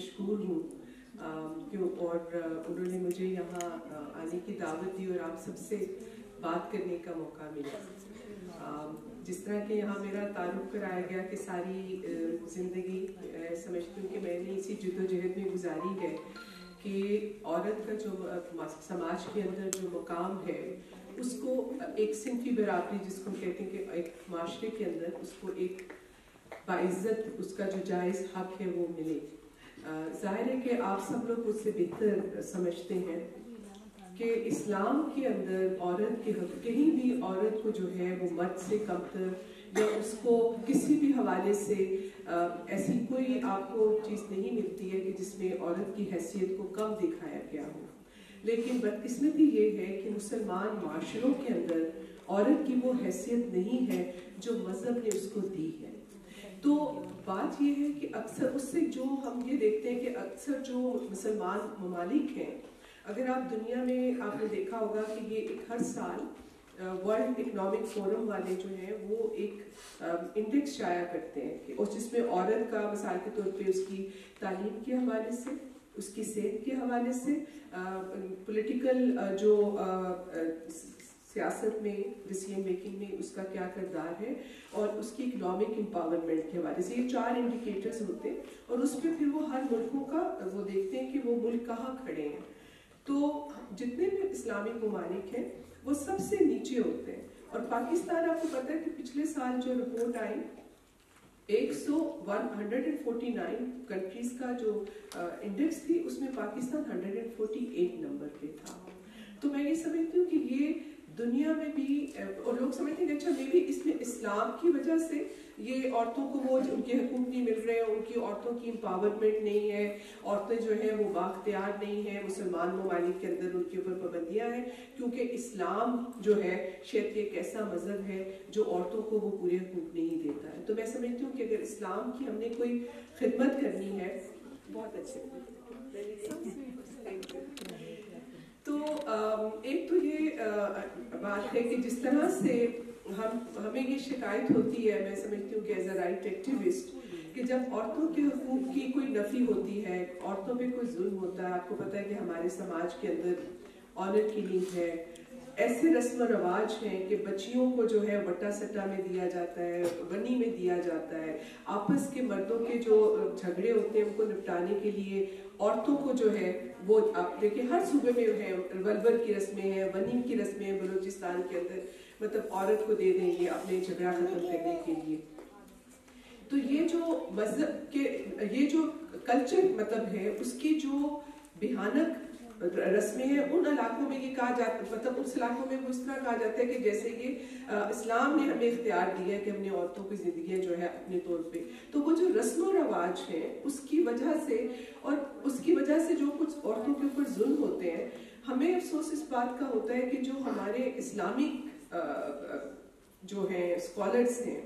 مشکور ہوں۔ کیوں؟ اور انہوں نے مجھے یہاں آنے کی دعوت دی اور آپ سب سے بات کرنے کا موقع ملا۔ جس طرح کہ یہاں میرا تعلق کرایا گیا کہ ساری زندگی سمجھتی ہوں کہ میں نے اسی جد و جہد میں گزاری ہے کہ عورت کا جو سماج کے اندر جو مقام ہے، اس کو ایک صنفی برابری، جس کو کہتے ہیں کہ ایک معاشرے کے اندر، اس کو ایک باعزت، اس کا جو جائز حق ہے وہ ملے۔ ظاہر ہے کہ آپ سب لوگ اس سے بہتر سمجھتے ہیں کہ اسلام کے اندر عورت کے حق، کہیں بھی عورت کو جو ہے وہ مرد سے کم تر یا اس کو کسی بھی حوالے سے ایسی کوئی آپ کو چیز نہیں ملتی ہے کہ جس میں عورت کی حیثیت کو کم دکھایا گیا ہو۔ لیکن بدقسمتی یہ ہے کہ مسلمان معاشروں کے اندر عورت کی وہ حیثیت نہیں ہے جو مذہب نے اس کو دی ہے۔ تو بات یہ ہے کہ اکثر اس سے جو ہم یہ دیکھتے ہیں کہ اکثر جو مسلمان ممالک ہیں، اگر آپ دنیا میں، آپ نے دیکھا ہوگا کہ یہ ایک ہر سال ورلڈ اکنامک فورم والے جو ہیں، وہ ایک انڈیکس شائع کرتے ہیں اور جس میں عورت کا مثال کے طور پہ اس کی تعلیم کے حوالے سے، اس کی صحت کے حوالے سے پولیٹیکل جو سیاست میں ڈسیزن میکنگ میں اس کا کیا کردار ہے اور اس کی اکنامک امپاورمنٹ کے حوالے سے یہ چار انڈیکیٹرز ہوتے ہیں اور اس پہ پھر وہ ہر ملکوں کا وہ دیکھتے ہیں کہ وہ ملک کہاں کھڑے ہیں۔ تو جتنے بھی اسلامک ممالک ہیں وہ سب سے نیچے ہوتے ہیں اور پاکستان آپ کو پتہ ہے کہ پچھلے سال جو رپورٹ آئی، ایک سو one hundred and forty nine countries کا جو انڈیکس تھی، اس میں Pakistan hundred and forty eight number پہ تھا۔ تو میں یہ سمجھتی ہوں کہ یہ دنیا میں بھی، اور لوگ سمجھتے ہیں اچھا میں بھی اس میں اسلام کی وجہ سے یہ عورتوں کو وہ ان کے حقوق نہیں مل رہے ہیں، ان کی عورتوں کی امپاورمنٹ نہیں ہے، عورتیں جو ہیں وہ باختیار نہیں ہیں، مسلمان ممالک کے اندر ان کے اوپر پابندیاں ہیں، کیونکہ اسلام جو ہے شاید ایک ایسا مذہب ہے جو عورتوں کو وہ پورے حقوق نہیں دیتا ہے۔ تو میں سمجھتی ہوں کہ اگر اسلام کی ہم نے کوئی خدمت کرنی ہے، بہت اچھے۔ تو ایک تو یہ بات ہے کہ جس طرح سے ہم، ہمیں یہ شکایت ہوتی ہے، میں سمجھتی ہوں کہ ایز اے رائٹ ایکٹیوسٹ کہ جب عورتوں کے حقوق کی کوئی نفی ہوتی ہے، عورتوں پہ کوئی ظلم ہوتا ہے، آپ کو پتہ ہے کہ ہمارے سماج کے اندر آنر کلنگ ہے ایسے رسم و رواج ہیں کہ بچیوں کو جو ہے وٹا سٹا میں دیا جاتا ہے بنی میں دیا جاتا ہے۔ آپس کے مردوں کے جو جھگڑے ہوتے ہیں، ان کو نپٹانے کے لیے عورتوں کو جو ہے وہ آپ دیکھیں، ہر صوبے میں ہیں ولور کی رسمیں ہیں ونیم کی رسمیں ہیں بلوچستان کے اندر۔ مطلب عورت کو دے دیں گے اپنے جھگڑا ختم کرنے کے لیے۔ تو یہ جو مذہب کے، یہ جو کلچر مطلب ہے، اس کی جو بھیانک رسمیں ہیں ان علاقوں میں یہ کہا جاتا مطلب اس علاقوں میں وہ اس طرح کہا جاتا ہے کہ جیسے یہ اسلام نے ہمیں اختیار دیا ہے کہ ہم نے عورتوں کی زندگیاں جو ہے اپنے طور پہ۔ تو وہ جو رسم و رواج ہیں اس کی وجہ سے، اور اس کی وجہ سے جو کچھ عورتوں کے اوپر ظلم ہوتے ہیں، ہمیں افسوس اس بات کا ہوتا ہے کہ جو ہمارے اسلامک جو ہیں اسکالرس ہیں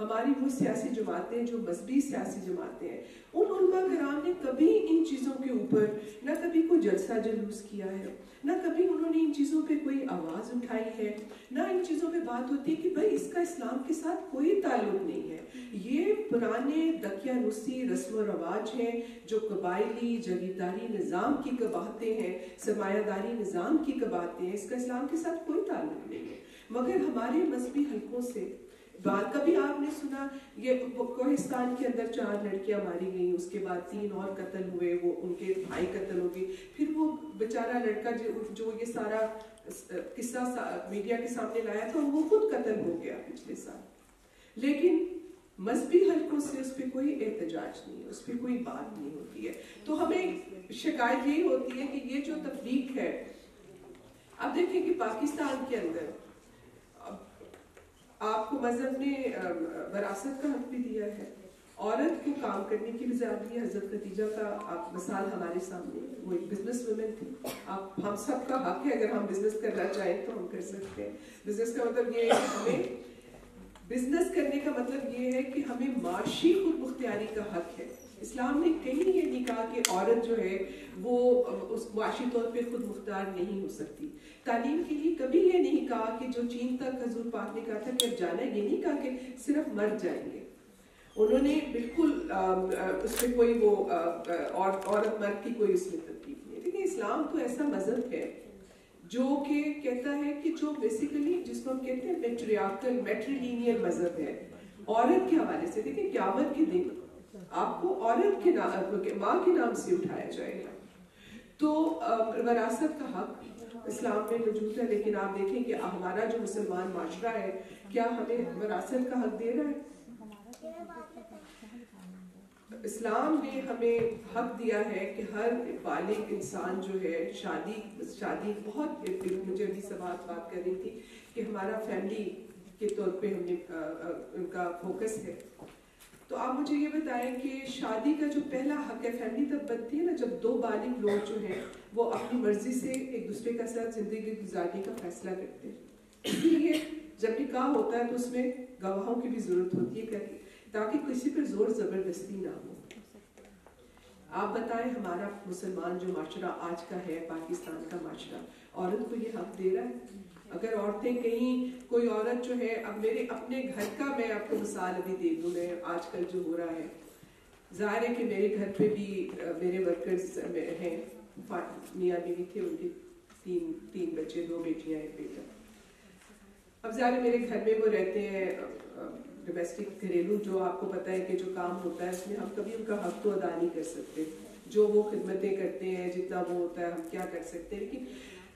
ہماری وہ سیاسی جماعتیں جو مذہبی سیاسی جماعتیں ہیں، ان علماء کرام نے کبھی ان چیزوں کے اوپر نہ کبھی کوئی جلسہ جلوس کیا ہے، نہ کبھی انہوں نے ان چیزوں پہ کوئی آواز اٹھائی ہے، نہ ان چیزوں پہ بات ہوتی ہے کہ بھائی اس کا اسلام کے ساتھ کوئی تعلق نہیں ہے۔ یہ پرانے دقیانوسی رسم و رواج ہیں جو قبائلی جگیداری نظام کی قباہتیں ہیں سرمایہ داری نظام کی قباہتیں ہیں، اس کا اسلام کے ساتھ کوئی تعلق نہیں ہے۔ مگر ہمارے مذہبی حلقوں سے بات کبھی آپ نے سنا یہ کوہستان کے اندر چار لڑکیاں ماری گئیں، اس کے بعد تین اور قتل ہوئے، وہ ان کے بھائی قتل ہو گئے۔ پھر وہ بیچارہ لڑکا جو یہ سارا قصہ میڈیا کے سامنے لایا تھا، وہ خود قتل ہو گیا پچھلے سال۔ لیکن مذہبی حلقوں سے اس پہ کوئی احتجاج نہیں ہے اس پہ کوئی بات نہیں ہوتی ہے۔ تو ہمیں شکایت یہی ہوتی ہے کہ یہ جو تفریق ہے، اب دیکھیں کہ پاکستان کے اندر آپ کو مذہب نے وراثت کا حق بھی دیا ہے۔ عورت کو کام کرنے کی بھی زیادہ ہے۔ حضرت نتیجہ کا آپ، مثال ہمارے سامنے، وہ ایک بزنس وومن تھی آپ، ہم سب کا حق ہے، اگر ہم بزنس کرنا چاہیں تو ہم کر سکتے ہیں۔ بزنس کا مطلب یہ ہے کہ ہمیں بزنس کرنے کا مطلب یہ ہے کہ ہمیں معاشی خود مختاری کا حق ہے۔ اسلام نے کہیں یہ نہیں کہا کہ عورت جو ہے وہ اس معاشی طور پہ خود مختار نہیں ہو سکتی۔ تعلیم کے لیے کبھی یہ نہیں کہا کہ جو چین تک حضور پاک نے کہا تھا کہ اب جانا ہے، یہ نہیں کہا کہ صرف مر جائیں گے۔ انہوں نے بالکل اس میں کوئی وہ عورت مرد کی کوئی اس میں ترتیب نہیں۔ لیکن اسلام تو ایسا مذہب ہے جو کہ کہتا ہے کہ جو بیسیکلی جس کو ہم کہتے ہیں میٹریاکل میٹریلینیل مذہب ہے، عورت کے حوالے سے۔ دیکھیں قیامت کے دن آپ کو عورت کے نام ماں کے نام سے اٹھایا جائے گا۔ تو وراثت کا حق اسلام میں موجود ہے، لیکن آپ دیکھیں کہ ہمارا جو مسلمان معاشرہ ہے، کیا ہمیں وراثت کا حق دے رہا ہے؟ اسلام نے ہمیں حق دیا ہے کہ ہر بالغ انسان جو ہے، شادی شادی بہت مجھے ابھی سوال بات کر رہی تھی کہ ہمارا فیملی کے طور پہ ہم نے ان کا فوکس ہے۔ تو آپ مجھے یہ بتائیں کہ شادی کا جو پہلا حق ہے فیملی تب بنتی ہے نا جب دو بالغ لوگ جو ہیں وہ اپنی مرضی سے ایک دوسرے کا ساتھ زندگی گزارنے کا فیصلہ کرتے ہیں۔ اس لیے جب نکاح ہوتا ہے تو اس میں گواہوں کی بھی ضرورت ہوتی ہے تاکہ کسی پر زور زبردستی نہ ہو۔ آپ بتائیں ہمارا مسلمان جو معاشرہ آج کا ہے، پاکستان کا معاشرہ، عورت کو یہ حق دے رہا ہے؟ اگر عورتیں کہیں کوئی عورت جو ہے، اب میرے اپنے گھر کا میں آپ کو مثال ابھی دے دوں، میں آج کل جو ہو رہا ہے، ظاہر ہے کہ میرے گھر پہ بھی میرے ورکرز ہیں میاں بیوی تھے، ان کے تین تین بچے، دو بیٹیاں، ایک بیٹا۔ اب ظاہر میرے گھر میں وہ رہتے ہیں ڈومیسٹک گھریلو جو آپ کو پتا ہے کہ جو کام ہوتا ہے اس میں ہم کبھی ان کا حق تو ادا نہیں کر سکتے۔ جو وہ خدمتیں کرتے ہیں، جتنا وہ ہوتا ہے، ہم کیا کر سکتے ہیں؟ لیکن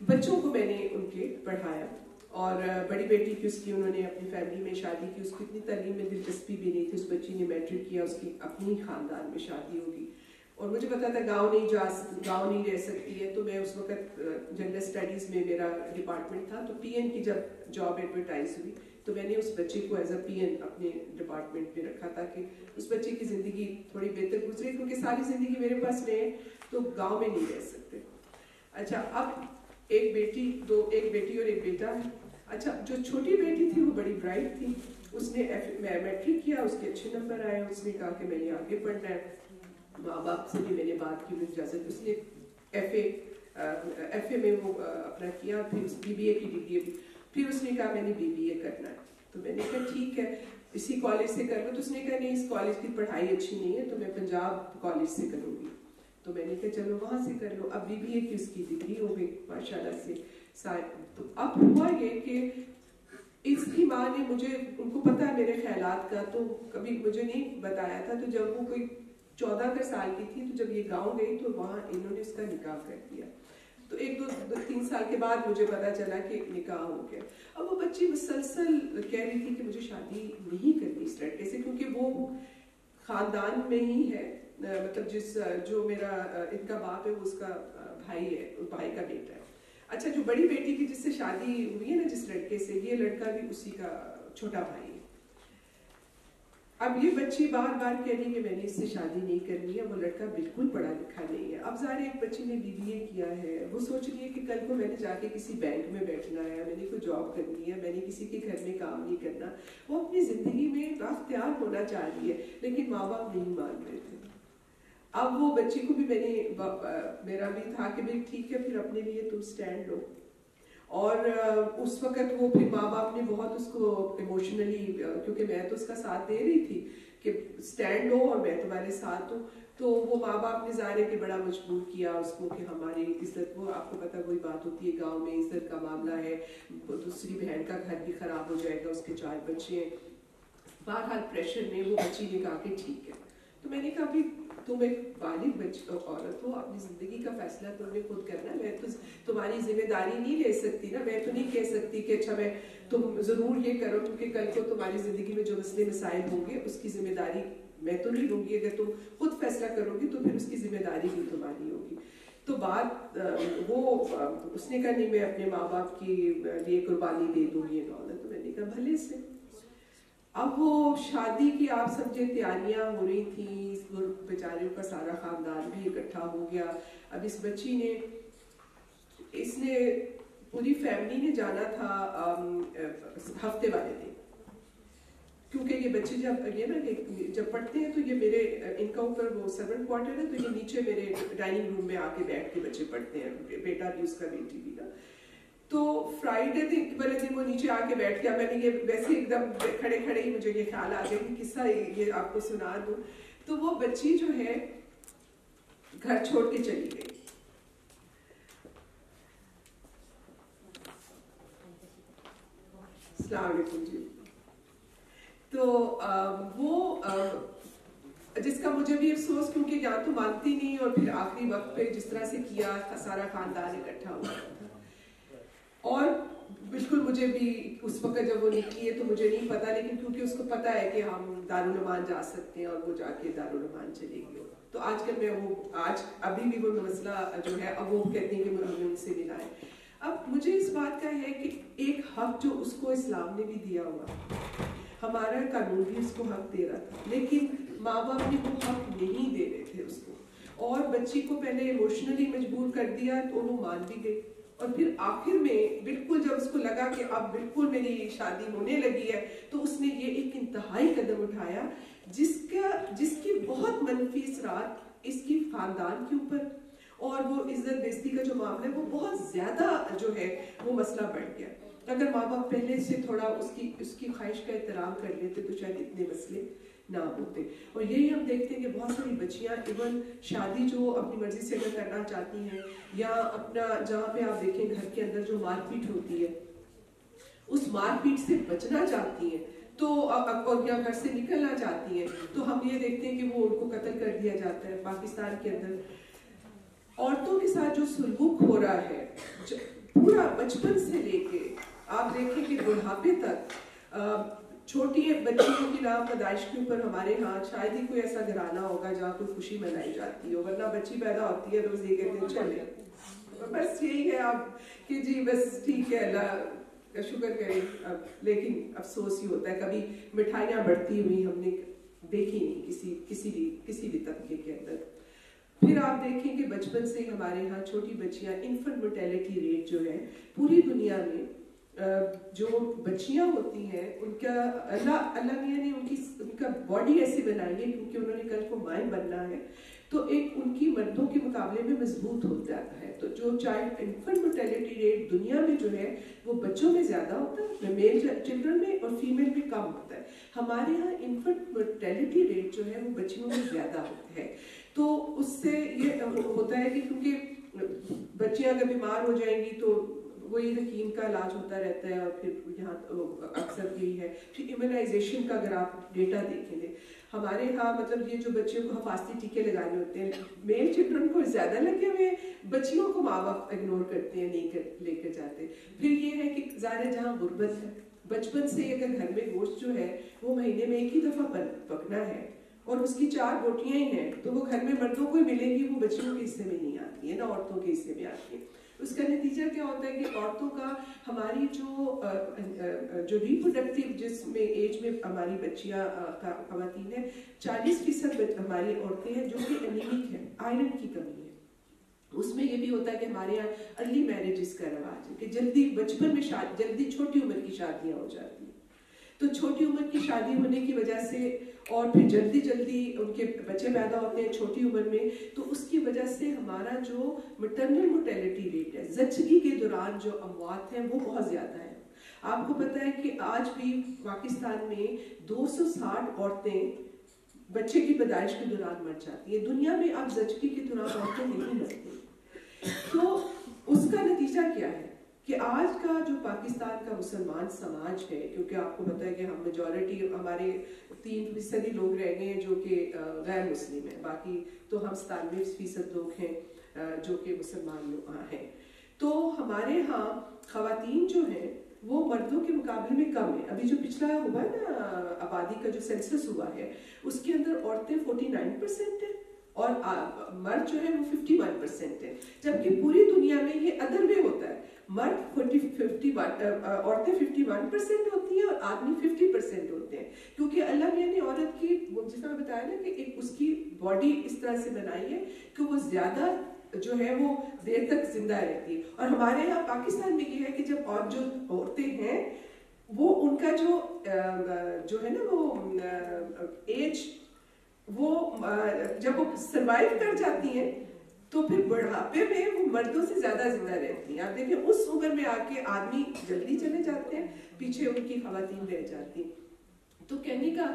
بچوں کو میں نے ان کے پڑھایا اور بڑی بیٹی کی اس کی، انہوں نے اپنی فیملی میں شادی کی، اس کی اتنی تعلیم میں دلچسپی بھی نہیں تھی، اس بچی نے میٹرک کیا، اس کی اپنی خاندان میں شادی ہوگی۔ اور مجھے پتا تھا گاؤں نہیں جا گاؤں نہیں رہ سکتی ہے، تو میں اس وقت جنرل اسٹڈیز میں میرا ڈپارٹمنٹ تھا۔ تو پی این کی جب جاب ایڈورٹائز ہوئی تو میں نے اس بچے کو ایز اے پی این اپنے ڈپارٹمنٹ میں رکھا تاکہ اس بچے کی زندگی تھوڑی بہتر گزرے، کیونکہ ساری زندگی میرے پاس رہے تو گاؤں میں نہیں رہ سکتے۔ اچھا اب ایک بیٹی، دو، ایک بیٹی اور ایک بیٹا ہے۔ اچھا جو چھوٹی بیٹی تھی وہ بڑی برائٹ تھی۔ اس نے میٹرک کیا، اس کے اچھے نمبر آئے، اس نے کہا کہ میں نے آگے پڑھنا ہے۔ ماں باپ سے بھی میں نے بات کی اجازت اس نے ایف اے ایف اے میں وہ اپنا کیا، پھر بی بی اے کی ڈگری پھر اس نے کہا میں نے بی بی اے کرنا ہے تو میں نے کہا ٹھیک ہے اسی کالج سے کر لو تو اس نے کہا نہیں اس کالج کی پڑھائی اچھی نہیں ہے تو میں پنجاب کالج سے کروں گی تو میں نے کہا چلو وہاں سے کر لو اب بی بی اے کی اس کی ڈگری ہو گئی ماشاء اللہ سے تو اب ہوا یہ کہ اس کی ماں نے مجھے ان کو پتا ہے میرے خیالات کا تو کبھی مجھے نہیں بتایا تھا تو جب وہ کوئی چودہ کا سال کی تھی تو جب یہ گاؤں گئی تو وہاں انہوں نے اس کا نکاح کر دیا تو ایک دو تین سال کے بعد مجھے پتا چلا کہ نکاح ہو گیا۔ اب وہ بچی مسلسل کہہ رہی تھی کہ مجھے شادی نہیں کرنی اس لڑکے سے کیونکہ وہ خاندان میں ہی ہے۔ مطلب جس، جو میرا ان کا باپ ہے، وہ اس کا بھائی ہے بھائی کا بیٹا ہے۔ اچھا جو بڑی بیٹی کی جس سے شادی ہوئی ہے نا جس لڑکے سے، یہ لڑکا بھی اسی کا چھوٹا بھائی ہے۔ اب یہ بچی بار بار کہہ رہی کہ میں نے اس سے شادی نہیں کرنی ہے، وہ لڑکا بالکل پڑھا لکھا نہیں ہے۔ اب ظاہر ایک بچی نے بی بی اے کیا ہے۔ وہ سوچ رہی ہے کہ کل کو میں نے جا کے کسی بینک میں بیٹھنا ہے، میں نے کوئی جاب کرنی ہے، میں نے کسی کے گھر میں کام نہیں کرنا۔ وہ اپنی زندگی میں اختیار ہونا چاہ رہی ہے، لیکن ماں باپ نہیں مان رہے تھے۔ اب وہ بچی کو بھی میں نے میرا بھی تھا کہ بھائی ٹھیک ہے، پھر اپنے لیے تم سٹینڈ لو اور اس وقت وہ پھر ماں باپ نے بہت اس کو ایموشنلی کیونکہ میں تو اس کا ساتھ دے رہی تھی کہ سٹینڈ لو اور میں تمہارے ساتھ ہوں، تو وہ ماں باپ نے ظاہر ہے کہ بڑا مجبور کیا اس کو کہ ہماری عزت، وہ آپ کو پتا وہی بات ہوتی ہے، گاؤں میں عزت کا معاملہ ہے، دوسری بہن کا گھر بھی خراب ہو جائے گا، اس کے چار بچے ہیں۔ بہرحال پریشر میں وہ بچی نے کہا کہ ٹھیک ہے۔ تو میں نے کہا بھی تم ایک بالغ بچ، عورت ہو، اپنی زندگی کا فیصلہ تم نے خود کرنا میں تو تمہاری ذمہ داری نہیں لے سکتی نا، میں تو نہیں کہہ سکتی کہ اچھا میں تم ضرور یہ کرو، کیونکہ کل کو تمہاری زندگی میں جو مسئلے مسائل ہوں گے، اس کی ذمہ داری میں تو نہیں لوں گی۔ اگر تم خود فیصلہ کرو گی تو پھر اس کی ذمہ داری بھی تمہاری ہوگی۔ تو بات وہ اس نے کہا، نہیں، میں اپنے ماں باپ کی لیے قربانی دے دوں گی دولت۔ تو میں نے کہا، بھلے سے۔ اب وہ شادی کی آپ سمجھے تیاریاں ہو رہی تھیں بیچاریوں کا سارا خاندان بھی اکٹھا ہو گیا۔ اب اس بچی نے، اس نے پوری فیملی نے جانا تھا ہفتے والے دن۔ کیونکہ یہ بچے جب، یہ نا جب پڑھتے ہیں تو یہ میرے ان کا اوپر وہ سیون کوارٹر ہے، تو یہ نیچے میرے ڈائننگ روم میں آ کے بیٹھ کے بچے پڑھتے ہیں۔ بیٹا بھی اس کا بیٹی بھی نا۔ تو فرائیڈے دن والے دن وہ نیچے آ کے بیٹھ گیا۔ میں نے یہ ویسے ایک دم کھڑے کھڑے ہی مجھے یہ خیال آ گیا کہ قصہ یہ آپ کو سنا دوں۔ تو وہ بچی جو ہے، گھر چھوڑ کے چلی گئی۔ السلام علیکم جی۔ تو وہ جس کا مجھے بھی افسوس کیونکہ یا تو مانتی نہیں اور پھر آخری وقت پہ جس طرح سے کیا، سارا خاندان اکٹھا ہوا تھا۔ اور بالکل مجھے بھی اس وقت جب وہ نکلی ہے تو مجھے نہیں پتا، لیکن کیونکہ اس کو پتا ہے کہ ہم دارالعمان جا سکتے ہیں اور وہ جا کے دارالعمان چلے گی۔ تو آج کل میں وہ آج ابھی بھی وہ مسئلہ جو ہے، اب وہ کہتے ہیں کہ ہمیں ان سے ملا ہے۔ اب مجھے اس بات کا ہے کہ ایک حق جو اس کو اسلام نے بھی دیا ہوا ہمارا قانون بھی اس کو حق دے رہا تھا، لیکن ماں باپ نے وہ حق نہیں دے رہے تھے اس کو۔ اور بچی کو پہلے ایموشنلی مجبور کر دیا تو وہ مان بھی گئی اور پھر آخر میں بالکل جب اس کو لگا کہ اب بالکل میری شادی ہونے لگی ہے، تو اس نے یہ ایک انتہائی قدم اٹھایا، جس کا، جس کی بہت منفی اثرات اس کی خاندان کے اوپر اور وہ عزت بیستی کا جو معاملہ ہے، وہ بہت زیادہ جو ہے، وہ مسئلہ بڑھ گیا۔ اگر ماں باپ پہلے سے تھوڑا اس کی اس کی خواہش کا احترام کر لیتے تو شاید اتنے مسئلے نہ ہوتے۔ اور یہی ہم دیکھتے ہیں کہ بہت ساری بچیاں ایون شادی جو اپنی مرضی سے اگر کرنا چاہتی ہیں یا اپنا جہاں پہ آپ دیکھیں گھر کے اندر جو مار پیٹ ہوتی ہے، اس مار پیٹ سے بچنا چاہتی ہیں تو اور یا گھر سے نکلنا چاہتی ہیں تو ہم یہ دیکھتے ہیں کہ وہ ان کو قتل کر دیا جاتا ہے پاکستان کے اندر۔ عورتوں کے ساتھ جو سلوک ہو رہا ہے پورا بچپن سے لے کے آپ دیکھیں کہ بڑھاپے تک چھوٹی بچیوں کی نام پیدائش کے اوپر ہمارے ہاں شاید ہی کوئی ایسا گھرانا ہوگا جہاں کوئی خوشی منائی جاتی ہو، ورنہ بچی پیدا ہوتی ہے روز یہ کہتے ہیں چلے بس یہی ہے آپ کہ جی بس ٹھیک ہے، اللہ کا شکر کریں لیکن افسوس ہی ہوتا ہے، کبھی مٹھائیاں بڑھتی ہوئی ہم نے دیکھی نہیں کسی کسی بھی کسی بھی طبقے کے اندر۔ پھر آپ دیکھیں کہ بچپن سے ہمارے ہاں چھوٹی بچیاں انفنٹ موٹیلٹی ریٹ جو ہے، پوری دنیا میں جو بچیاں ہوتی ہیں، ان کا اللہ اللہ میاں نے یعنی ان کی، ان کا باڈی ایسی بنائی ہے کیونکہ انہوں نے کل کو مائیں بننا ہے، تو ایک ان کی مردوں کے مقابلے میں مضبوط ہو جاتا ہے۔ تو جو چائلڈ انفنٹ موٹیلٹی ریٹ دنیا میں جو ہے، وہ بچوں میں زیادہ ہوتا ہے میل چلڈرن میں اور فیمیل میں کم ہوتا ہے۔ ہمارے یہاں انفنٹ موٹیلٹی ریٹ جو ہے، وہ بچیوں میں زیادہ ہوتا ہے۔ تو اس سے یہ ہوتا ہے کہ کیونکہ بچیاں اگر بیمار ہو جائیں گی تو وہی حکیم کا علاج ہوتا رہتا ہے اور پھر یہاں اکثر یہی ہے۔ پھر امیونائزیشن کا اگر آپ ڈیٹا دیکھیں گے، ہمارے ہاں مطلب یہ جو بچیوں کو حفاظتی ٹیکے لگانے ہوتے ہیں۔ میل چلڈرن کو زیادہ لگے ہوئے بچیوں کو ماں باپ اگنور کرتے ہیں، نہیں کر لے کر جاتے۔ پھر یہ ہے کہ ظاہر جہاں غربت ہے، بچپن سے اگر گھر میں گوشت جو ہے، وہ مہینے میں ایک ہی دفعہ پکنا ہے اور اس کی چار بوٹیاں ہی ہیں، تو وہ گھر میں مردوں کو ملے گی، وہ بچیوں کے حصے میں نہیں آتی ہے، نہ عورتوں کے حصے میں آتی ہے۔ اس کا نتیجہ کیا ہوتا ہے کہ عورتوں کا ہماری جو جو ریپروڈکٹیو جس میں ایج میں ہماری بچیاں خواتین ہیں، چالیس فیصد ہماری عورتیں ہیں جو کہ انیمک ہیں آئرن کی کمی ہے۔ اس میں یہ بھی ہوتا ہے کہ ہمارے یہاں ارلی میرجز کا رواج ہے کہ جلدی بچپن میں شاد جلدی چھوٹی عمر کی شادیاں ہو جاتی ہیں۔ تو چھوٹی عمر کی شادی ہونے کی وجہ سے اور پھر جلدی جلدی ان کے بچے پیدا ہوتے ہیں چھوٹی عمر میں تو اس کی وجہ سے ہمارا جو مٹرنل موٹیلٹی ریٹ ہے، زچگی کے دوران جو اموات ہیں، وہ بہت زیادہ ہیں۔ آپ کو پتا ہے کہ آج بھی پاکستان میں دو سو ساٹھ عورتیں بچے کی پیدائش کے دوران مر جاتی ہیں۔ دنیا میں اب زچگی کے دوران عورتیں نہیں مرتی۔ تو اس کا نتیجہ کیا ہے؟ کہ آج کا جو پاکستان کا مسلمان سماج ہے، کیونکہ آپ کو پتا ہے کہ ہم میجورٹی ہمارے تین فیصدی لوگ رہ گئے ہیں جو کہ غیر مسلم ہیں۔ باقی تو ہم ستانوے فیصد لوگ ہیں جو کہ مسلمان لوگ ہیں۔ تو ہمارے ہاں خواتین جو ہیں، وہ مردوں کے مقابلے میں کم ہیں۔ ابھی جو پچھلا ہوا ہے نا، آبادی کا جو سینسس ہوا ہے، اس کے اندر عورتیں فورٹی نائن پرسینٹ ہیں اور مرد جو ہے وہ ففٹی ون پرسینٹ ہے جبکہ پوری دنیا میں یہ ادر میں ہوتا ہے۔ مرد ففٹی عورتیں ففٹی ون پرسینٹ ہوتی ہیں اور آدمی ففٹی پرسینٹ ہوتے ہیں۔ کیونکہ اللہ میاں نے یعنی عورت کی، جس طرح بتایا نا کہ ایک اس کی باڈی اس طرح سے بنائی ہے کہ وہ زیادہ جو ہے وہ دیر تک زندہ رہتی ہے۔ اور ہمارے یہاں پاکستان میں یہ ہے کہ جب اور جو عورتیں ہیں، وہ ان کا جو جو ہے نا وہ ایج وہ جب وہ سروائیو کر جاتی ہیں تو پھر بڑھاپے میں وہ مردوں سے زیادہ زندہ رہتی ہیں۔ آپ دیکھیں، اس عمر میں آ کے آدمی جلدی چلے جاتے ہیں، پیچھے ان کی خواتین رہ جاتی تو کہنے کا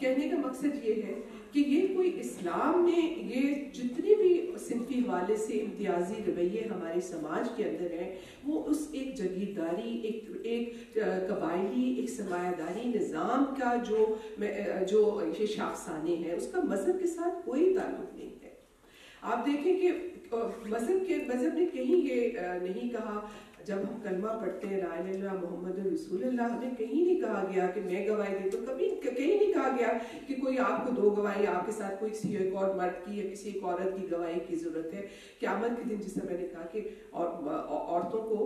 کہنے کا مقصد یہ ہے کہ یہ کوئی اسلام نے، یہ جتنی بھی صنفی حوالے سے امتیازی رویے ہمارے سماج کے اندر ہیں، وہ اس ایک جگیرداری، ایک ایک قبائلی، ایک سرمایہ داری نظام کا جو جو یہ شاخسانے ہیں، اس کا مذہب کے ساتھ کوئی تعلق نہیں۔ آپ دیکھیں کہ مذہب کے، مذہب نے کہیں یہ نہیں کہا، جب ہم کلمہ پڑھتے ہیں، لا اللہ محمد رسول اللہ، ہمیں کہیں نہیں کہا گیا کہ میں گواہی دے تو کبھی کہیں نہیں کہا گیا کہ کوئی آپ کو دو گواہی، آپ کے ساتھ کوئی کسی ایک اور مرد کی یا کسی ایک عورت کی گواہی کی ضرورت ہے۔ قیامت کے دن جس سے میں نے کہا کہ عورتوں کو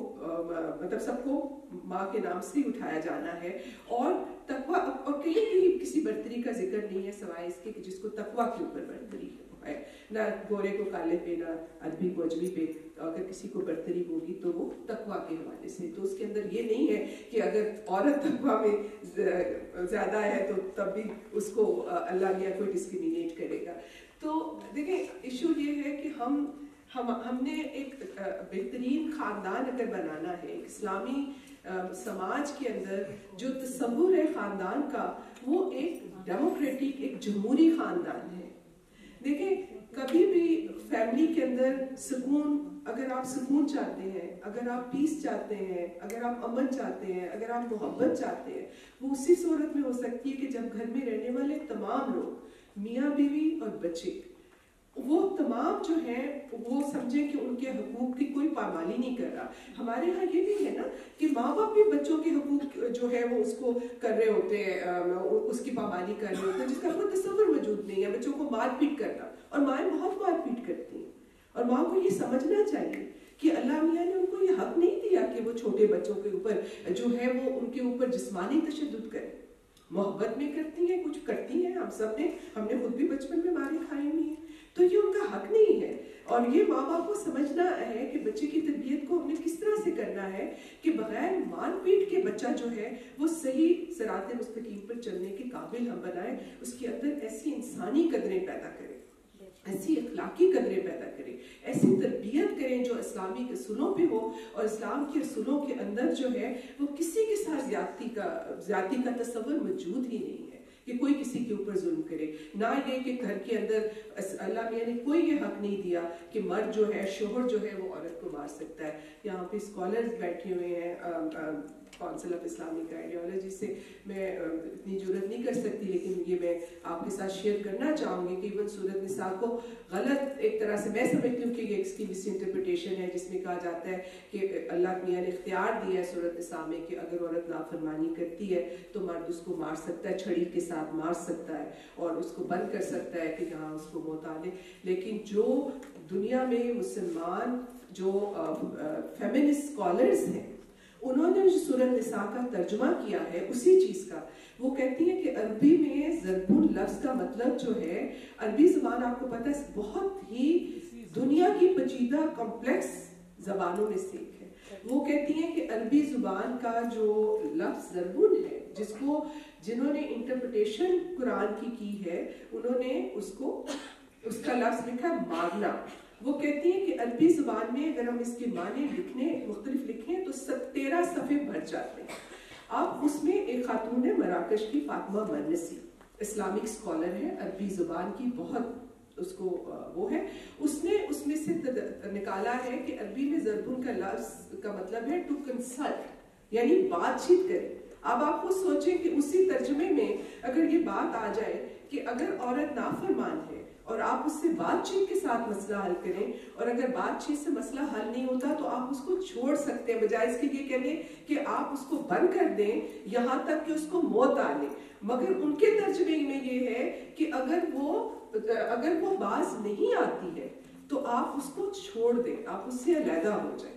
مطلب سب کو ماں کے نام سے ہی اٹھایا جانا ہے۔ اور تقوی، اور کہیں کہیں کسی برتری کا ذکر نہیں ہے سوائے اس کے کہ جس کو تقوی کے اوپر برتری ہے ہے۔ نہ گورے کو کالے پہ، نہ عربی کو اجبی پہ۔ اگر کسی کو برتری ہوگی تو وہ تقوا کے حوالے سے۔ تو اس کے اندر یہ نہیں ہے کہ اگر عورت تقوا میں زیادہ ہے تو تب بھی اس کو اللہ یا کوئی ڈسکریمنیٹ کرے گا۔ تو دیکھیں ایشو یہ ہے کہ ہم ہم ہم نے ایک بہترین خاندان اگر بنانا ہے، ایک اسلامی سماج کے اندر جو تصور ہے خاندان کا، وہ ایک ڈیموکریٹک ایک جمہوری خاندان ہے۔ دیکھیں، کبھی بھی فیملی کے اندر سکون، اگر آپ سکون چاہتے ہیں، اگر آپ پیس چاہتے ہیں، اگر آپ امن چاہتے ہیں، اگر آپ محبت چاہتے ہیں، وہ اسی صورت میں ہو سکتی ہے کہ جب گھر میں رہنے والے تمام لوگ، میاں بیوی اور بچے، وہ تمام جو ہیں، وہ سمجھیں کہ ان کے حقوق کی پامالی نہیں کر رہا۔ ہمارے ہاں یہ بھی ہے نا کہ ماں باپ بھی بچوں کے حقوق جو ہے وہ اس کو کر رہے ہوتے ہیں اس کی پامالی کر رہے ہوتے ہیں، جس کا کوئی تصور موجود نہیں ہے۔ بچوں کو مار پیٹ کرنا۔ اور مائیں بہت مار پیٹ کرتی ہیں۔ اور ماں کو یہ سمجھنا چاہیے کہ اللہ میاں نے ان کو یہ حق نہیں دیا کہ وہ چھوٹے بچوں کے اوپر جو ہے وہ ان کے اوپر جسمانی تشدد کرے۔ محبت میں کرتی ہیں، کچھ کرتی ہیں ہم سب نے۔ ہم نے خود بھی بچپن میں مارے کھائے ہوئی ہیں۔ تو یہ ان کا حق نہیں ہے۔ اور یہ ماں باپ کو سمجھنا ہے کہ بچے کی تربیت کو ہم نے کس طرح سے کرنا ہے کہ بغیر مان پیٹ کے بچہ جو ہے وہ صحیح سرات مستقیم پر چلنے کے قابل ہم بنائیں اس کے اندر ایسی انسانی قدریں پیدا کریں ایسی اخلاقی قدریں پیدا کریں ایسی تربیت کریں جو اسلامی اصولوں پہ ہو۔ اور اسلام کے اصولوں کے اندر جو ہے وہ کسی کے ساتھ زیادتی کا زیادتی کا تصور موجود ہی نہیں۔ ہے کہ کوئی کسی کے اوپر ظلم کرے۔ نہ یہ کہ گھر کے اندر اللہ میاں نے یعنی کوئی یہ حق نہیں دیا کہ مرد جو ہے، شوہر جو ہے، وہ عورت کو مار سکتا ہے۔ یہاں پہ اسکالرز بیٹھے ہوئے ہیں کونسل آف اسلامک آئیڈیالوجی سے میں اتنی ضرورت نہیں کر سکتی، لیکن یہ میں آپ کے ساتھ شیئر کرنا چاہوں گی کہ ایون صورت نساء کو غلط ایک طرح سے میں سمجھتی ہوں کہ یہ اس کی مس انٹرپریٹیشن ہے، جس میں کہا جاتا ہے کہ اللہ میاں نے اختیار دیا ہے صورت نساء میں کہ اگر عورت نافرمانی کرتی ہے تو مرد اس کو مار سکتا ہے، چھڑی کے ساتھ مار سکتا ہے اور اس کو بند کر سکتا ہے کہ یہاں اس کو موت آنے۔ لیکن جو دنیا میں مسلمان، جو فیمنسٹ اسکالرز ہیں انہوں نے جو سورت نساء کا ترجمہ کیا ہے، اسی چیز کا۔ وہ کہتی ہے کہ عربی میں زربون لفظ کا مطلب جو ہے، عربی زبان آپ کو پتہ ہے، بہت ہی دنیا کی پچیدہ کمپلیکس زبانوں میں سے ایک ہے۔ وہ کہتی ہیں کہ عربی زبان کا جو لفظ زربون ہے، جس کو جنہوں نے انٹرپریٹیشن قرآن کی کی ہے، انہوں نے اس کو، اس کا لفظ لکھا ماغنا وہ کہتی ہیں کہ عربی زبان میں اگر ہم اس کے معنی لکھنے، مختلف لکھیں تو تیرہ صفحے بھر جاتے ہیں۔ اب اس میں ایک خاتون ہے، مراکش کی فاطمہ مرنسی۔ اسلامک اسکالر ہے، عربی زبان کی بہت اس کو وہ ہے۔ اس نے، اس میں سے نکالا ہے کہ عربی میں زربن کا لفظ کا مطلب ہے ٹو کنسلٹ یعنی بات چیت کرے۔ اب آپ کو سوچیں کہ اسی ترجمے میں اگر یہ بات آ جائے کہ اگر عورت نافرمان ہے اور آپ اس سے بات چیت کے ساتھ مسئلہ حل کریں۔ اور اگر بات چیت سے مسئلہ حل نہیں ہوتا تو آپ اس کو چھوڑ سکتے ہیں۔ بجائے اس کے یہ کہنے کہ آپ اس کو بند کر دیں یہاں تک کہ اس کو موت آ لیں مگر ان کے ترجمے میں یہ ہے کہ اگر وہ اگر وہ باز نہیں آتی ہے تو آپ اس کو چھوڑ دیں۔ آپ اس سے علیحدہ ہو جائیں۔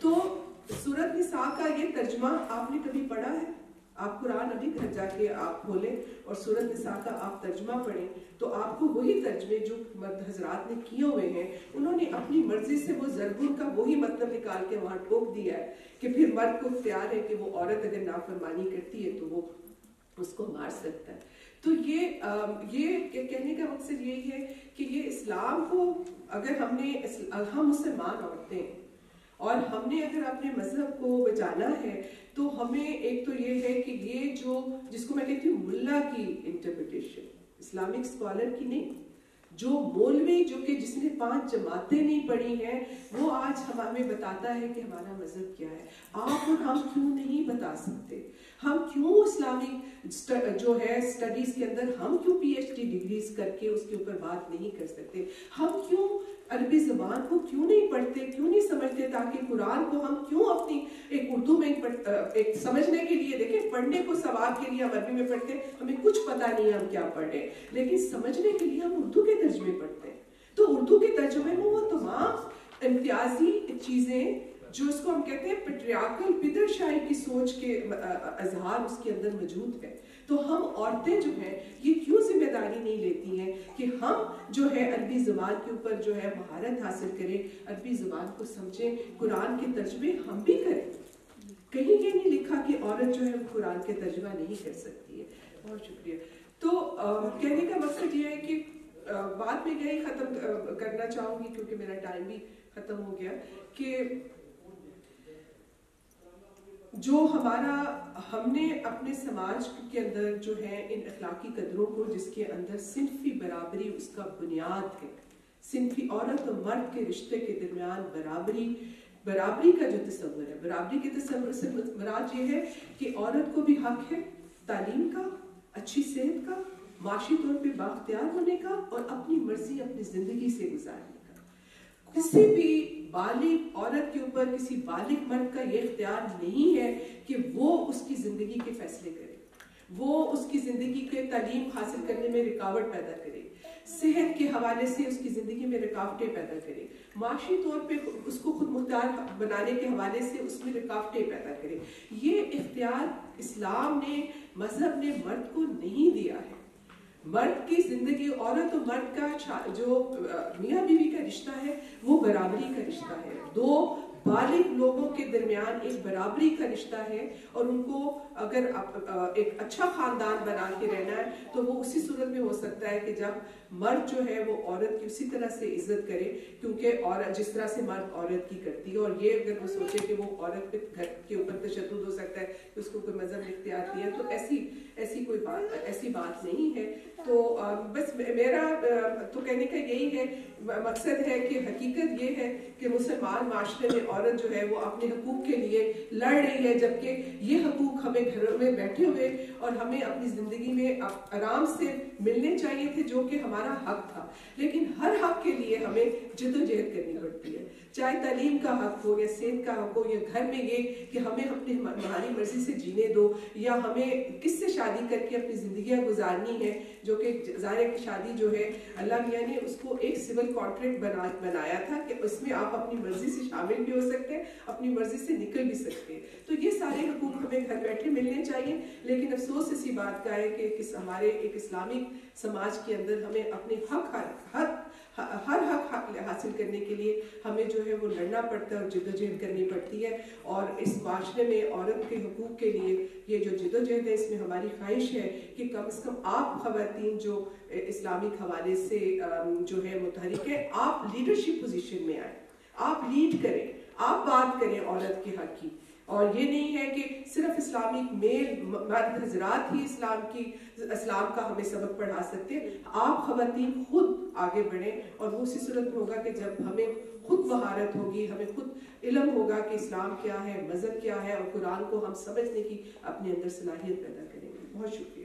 تو صورت نساء کا یہ ترجمہ آپ نے کبھی پڑھا ہے؟ آپ قرآن ابھی گھر جا کے آپ کھولیں اور صورت نساء کا آپ ترجمہ پڑھیں، تو آپ کو وہی ترجمے جو مرد حضرات نے کیے ہوئے ہیں، انہوں نے اپنی مرضی سے وہ ضربن کا وہی مطلب نکال کے وہاں ٹوک دیا ہے کہ پھر مرد کو اختیار ہے کہ وہ عورت اگر نافرمانی کرتی ہے تو وہ اس کو مار سکتا ہے۔ تو یہ یہ کہنے کا مقصد یہی ہے کہ یہ اسلام کو اگر ہم نے ہم مسلمان عورتیں اور ہم نے اگر اپنے مذہب کو بچانا ہے، تو ہمیں ایک تو یہ ہے کہ یہ جو، جس کو میں کہتی ہوں، ملا کی انٹرپریٹیشن اسلامک اسکالر کی نہیں، جو مولوی، جو کہ جس نے پانچ جماعتیں نہیں پڑھی ہیں، وہ آج ہمیں بتاتا ہے کہ ہمارا مذہب کیا ہے۔ آپ اور ہم کیوں نہیں بتا سکتے؟ ہم کیوں اسلامی جو ہے سٹڈیز کے اندر ہم کیوں پی ایچ ڈی ڈگریز کر کے اس کے اوپر بات نہیں کر سکتے؟ ہم کیوں عربی زبان کو کیوں نہیں پڑھتے؟ کیوں نہیں سمجھتے تاکہ قرآن کو ہم کیوں اپنی ایک اردو میں ایک سمجھنے کے لیے دیکھیں، پڑھنے کو ثواب کے لیے ہم عربی میں پڑھتے ہمیں کچھ پتا نہیں ہم کیا پڑھیں لیکن سمجھنے کے لیے ہم اردو کے ترجمے پڑھتے ہیں۔ تو اردو کے ترجمے میں وہ تمام امتیازی چیزیں جو اس کو ہم کہتے ہیں پٹریاکل پدر شاہی کی سوچ کے اظہار اس کے اندر موجود ہے۔ تو ہم عورتیں جو ہیں، یہ کیوں ذمہ داری نہیں لیتی ہیں کہ ہم جو ہے عربی زبان کے اوپر جو ہے مہارت حاصل کریں، عربی زبان کو سمجھیں، قرآن کے ترجمے ہم بھی کریں؟ کہیں یہ نہیں لکھا کہ عورت جو ہے وہ قرآن کے ترجمہ نہیں کر سکتی ہے۔ بہت شکریہ۔ تو کہنے کا مقصد یہ ہے کہ بات میں یہی ختم کرنا چاہوں گی کیونکہ میرا ٹائم بھی ختم ہو گیا کہ جو ہمارا ہم نے اپنے سماج کے اندر جو ہے ان اخلاقی قدروں کو، جس کے اندر صنفی برابری اس کا بنیاد ہے، صنفی عورت و مرد کے رشتے کے درمیان برابری برابری کا جو تصور ہے، برابری کے تصور سے مراد یہ ہے کہ عورت کو بھی حق ہے تعلیم کا، اچھی صحت کا، معاشی طور پہ باختیار ہونے کا اور اپنی مرضی، اپنی زندگی سے گزارنے کا۔ کسی بھی بالغ عورت کے اوپر، کسی بالغ مرد کا یہ اختیار نہیں ہے کہ وہ اس کی زندگی کے فیصلے کرے، وہ اس کی زندگی کے تعلیم حاصل کرنے میں رکاوٹ پیدا کرے، صحت کے حوالے سے اس کی زندگی میں رکاوٹیں پیدا کرے، معاشی طور پہ اس کو خود مختار بنانے کے حوالے سے اس میں رکاوٹیں پیدا کرے۔ یہ اختیار اسلام نے، مذہب نے مرد کو نہیں دیا ہے۔ مرد کی زندگی، عورت و مرد کا جو میاں بیوی کا رشتہ ہے، وہ برابری کا رشتہ ہے۔ دو بالغ لوگوں کے درمیان ایک برابری کا رشتہ ہے اور ان کو اگر ایک اچھا خاندان بنا کے رہنا ہے، تو وہ اسی صورت میں ہو سکتا ہے کہ جب مرد جو ہے، وہ عورت کی اسی طرح سے عزت کرے، کیونکہ عورت، جس طرح سے مرد عورت کی کرتی ہے، اور یہ اگر وہ سوچے کہ وہ عورت پہ گھر کے اوپر تشدد ہو سکتا ہے، کہ اس کو کوئی مذہب اختیار دیا، تو ایسی ایسی کوئی بات، ایسی بات نہیں ہے۔ تو بس میرا تو کہنے کا یہی ہے مقصد ہے کہ حقیقت یہ ہے کہ مسلمان معاشرے میں عورت جو ہے وہ اپنے حقوق کے لیے لڑ رہی ہے، جبکہ یہ حقوق ہمیں گھروں میں بیٹھے ہوئے اور ہمیں اپنی زندگی میں آرام سے ملنے چاہیے تھے، جو کہ ہمارا حق تھا۔ لیکن ہر حق کے لیے ہمیں جد و جہد کرنی پڑتی ہے۔ چاہے تعلیم کا حق ہو یا صحت کا حق ہو یا گھر میں یہ کہ ہمیں اپنی ہماری مرضی سے جینے دو یا ہمیں کس سے شادی کر کے اپنی زندگیاں گزارنی ہے جو کہ ظاہر کی شادی جو ہے، اللہ میاں نے اس کو ایک سول کانٹریکٹ بنا، بنایا تھا کہ اس میں آپ اپنی مرضی سے شامل بھی ہو سکتے ہیں، اپنی مرضی سے نکل بھی سکتے ہیں۔ تو یہ سارے حقوق ہمیں گھر بیٹھے ملنے چاہیے، لیکن افسوس اسی بات کا ہے کہ ہمارے ایک اسلامک سماج کے اندر ہمیں اپنے حق حق ہر حق حاصل کرنے کے لیے ہمیں جو ہے وہ لڑنا پڑتا ہے اور جد و جہد کرنی پڑتی ہے اور اس معاشرے میں عورت کے حقوق کے لیے یہ جو جد و جہد ہے، اس میں ہماری خواہش ہے کہ کم از کم آپ خواتین جو اسلامک حوالے سے جو ہے متحرک ہے آپ لیڈرشپ پوزیشن میں آئیں، آپ لیڈ کریں، آپ بات کریں عورت کے حق کی۔ اور یہ نہیں ہے کہ صرف اسلامک میل مرد حضرات ہی اسلام کی، اسلام کا ہمیں سبق پڑھا سکتے، آپ خواتین خود آگے بڑھیں اور وہ اسی صورت میں ہوگا کہ جب ہمیں خود مہارت ہوگی، ہمیں خود علم ہوگا کہ اسلام کیا ہے، مذہب کیا ہے اور قرآن کو ہم سمجھنے کی اپنے اندر صلاحیت پیدا کریں گے۔ بہت شکریہ۔